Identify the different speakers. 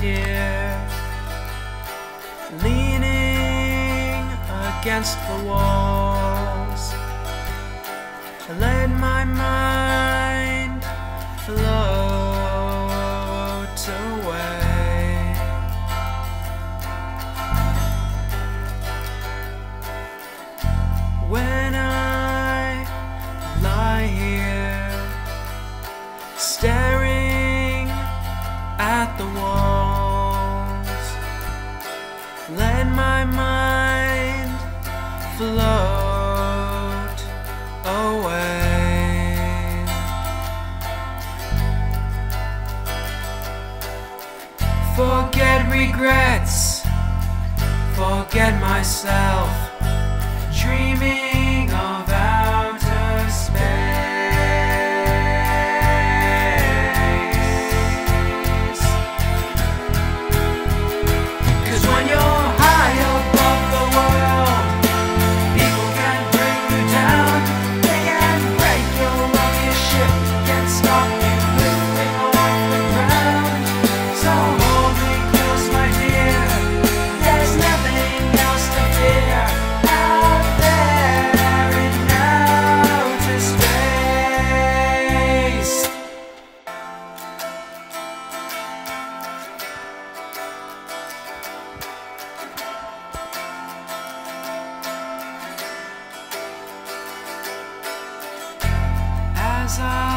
Speaker 1: here, leaning against the walls. I let my mind float away. When I lie here, staring at the walls, float away. Forget regrets, forget myself, dreaming As I